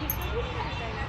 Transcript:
You Thank you.